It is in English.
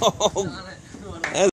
Oh,